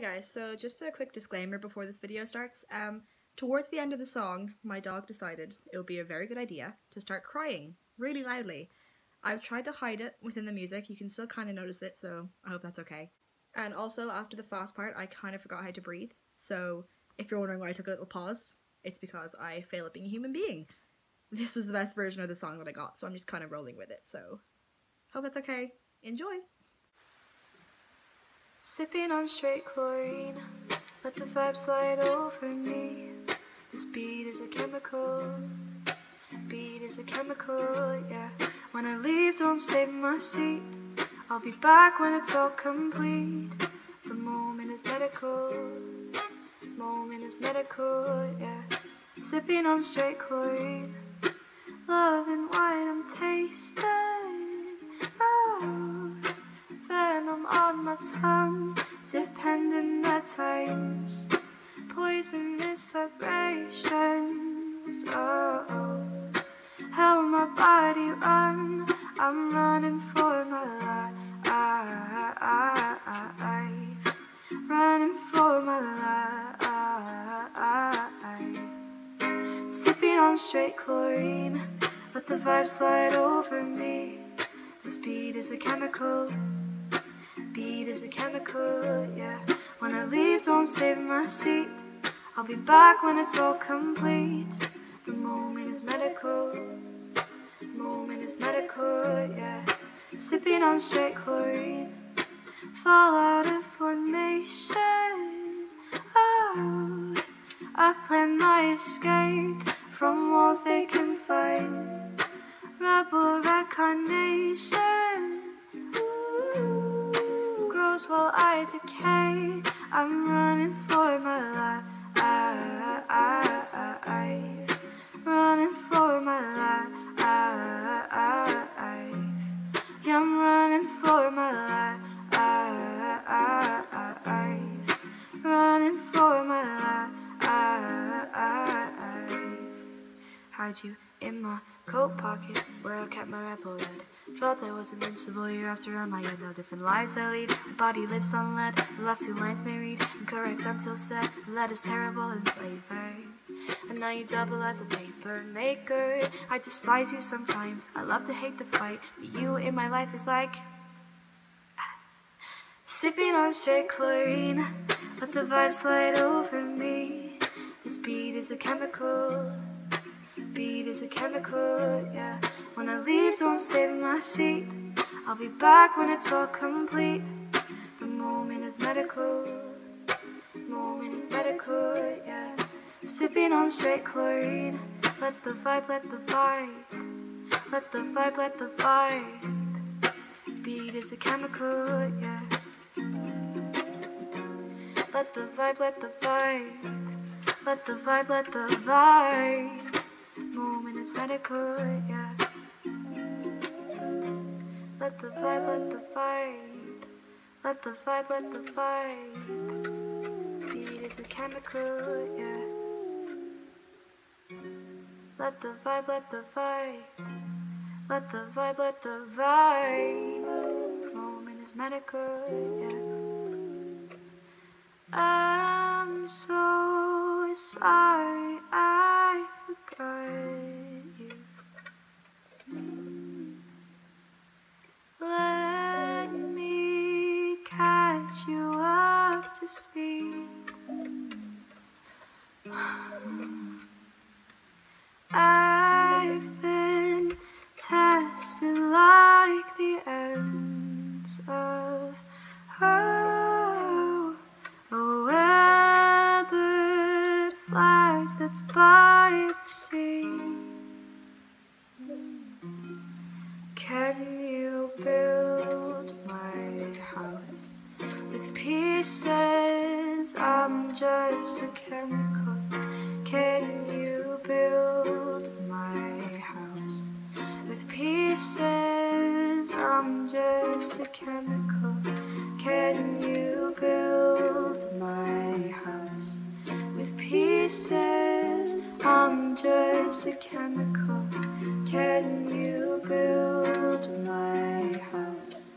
Guys, so just a quick disclaimer before this video starts. Um, towards the end of the song, my dog decided it would be a very good idea to start crying really loudly. I've tried to hide it within the music, you can still kind of notice it, so I hope that's okay. And also, after the fast part, I kind of forgot how to breathe, so if you're wondering why I took a little pause, it's because I fail at being a human being. This was the best version of the song that I got, so I'm just kind of rolling with it, so hope that's okay. Enjoy! Sipping on straight chlorine, let the vibe slide over me. This beat is a chemical, beat is a chemical, yeah. When I leave, don't save my seat. I'll be back when it's all complete. The moment is medical, moment is medical, yeah. Sipping on straight chlorine, loving I'm running for my life. Running for my life. Sipping on straight chlorine, let the vibe slide over me. The speed is a chemical beat is a chemical, yeah. When I leave, don't save my seat. I'll be back when it's all complete. The moment is medical, is medical, yeah. Sipping on straight chlorine, fall out of formation. Oh, I plan my escape from walls they can find. Rebel reincarnation while I decay. I'm running for my life. You in my coat pocket where I kept my rebel red. Felt I was invincible year after on my own, no different lives I lead. My body lives on lead, the last two lines may read incorrect until said. Lead is terrible in flavor. And now you double as a paper maker. I despise you sometimes, I love to hate the fight. But you in my life is like Sipping on straight chlorine, let the vibe slide over me. This beat is a chemical, beat is a chemical, yeah. When I leave, don't save my seat. I'll be back when it's all complete. The moment is medical. Moment is medical, yeah. Sipping on straight chlorine. Let the vibe, let the vibe. Let the vibe, let the vibe. Beat is a chemical, yeah. Let the vibe, let the vibe. Let the vibe, let the vibe. Moment is medical, yeah. Let the vibe, let the vibe, let the vibe, let the vibe. Beat is a chemical, yeah. Let the vibe, let the vibe, let the vibe, let the vibe. Moment is medical, yeah. I'm so sorry tested like the ends of oh, a weathered flag that's by the sea. Can you build my house with pieces? I'm just a chemical. Pieces? I'm just a chemical. Can you build my house with pieces? I'm just a chemical. Can you build my house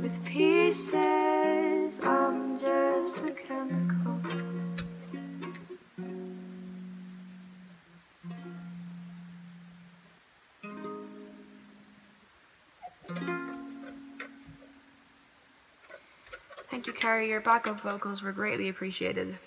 with pieces? Thank you, Carrie. Your backup vocals were greatly appreciated.